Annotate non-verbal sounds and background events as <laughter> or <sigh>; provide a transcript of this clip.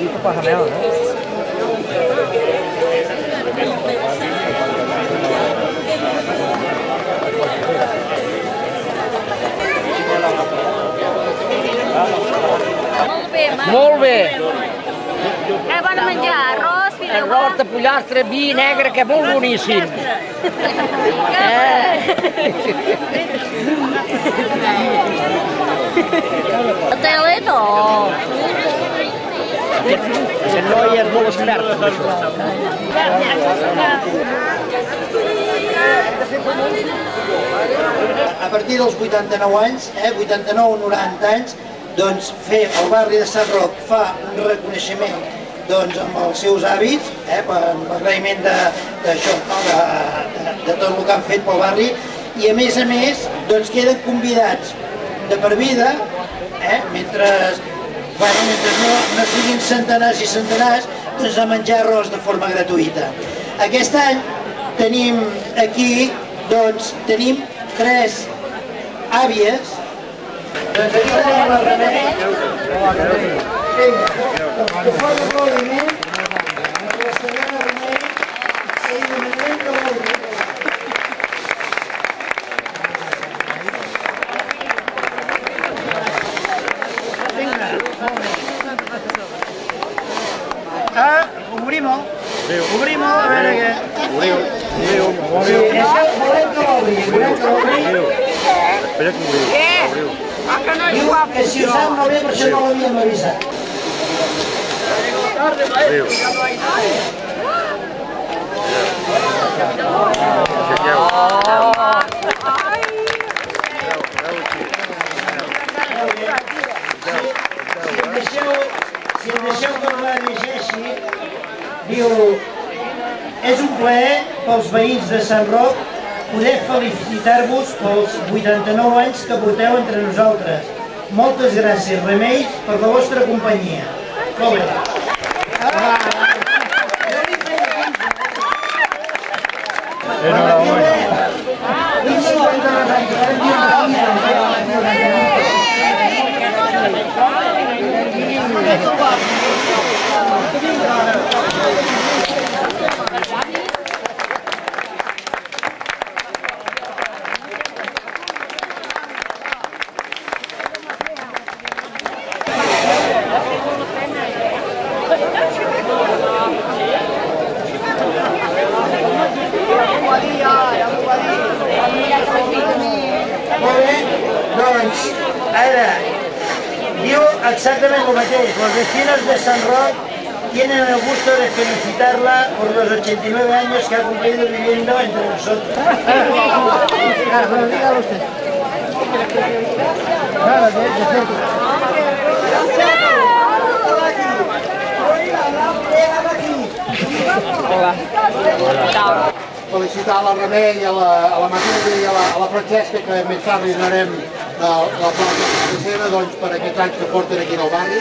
meva, no? Molt bé, Marc. Molt bé. Què van menjar? Arròs, fideuà? Arròs de pollastre, vi negre, que molt boníssim. La <laughs> tele no. El noi és molt expert en això. a partir dels 89 anys, eh, 89 o 90 anys, doncs fer el barri de Sant Roc fa un reconeixement doncs, amb els seus hàbits, eh, per l'agraïment d'això, de, de, de tot el que han fet pel barri, i a més a més doncs, queden convidats de per vida, eh, mentre, bueno, mentre no, no siguin centenars i centenars, doncs, a menjar arròs de forma gratuïta. Aquest any tenim aquí, doncs, tenim tres àvies. Doncs aquí tenim la Remei. Vinga, que fos aplaudiment. La senyora Remei i demanem que vagi. Ah, obrim-ho. Obrim-ho, a veure què. Sí, això volem que l'obri, volem que l'obri. Diu. Que si ho sap malbé, per això no l'havíem avisat. Si em deixeu que la llegeixi, diu és un plaer pels veïns de Sant Roc poder felicitar-vos pels 89 anys que porteu entre nosaltres. Moltes gràcies, Remeis, per la vostra companyia. Molt bé. Molt bé, doncs, ara, diu exactament el mateix. Los vecinos de San Roc tienen el gusto de felicitarla por los 89 años que ha cumplido viviendo entre nosotros. De cerca. felicitar la Remei, a la, a la Matilde i a la, a la Francesca, que més tard li donarem la, la placa de seva, doncs, per aquests anys que porten aquí al barri.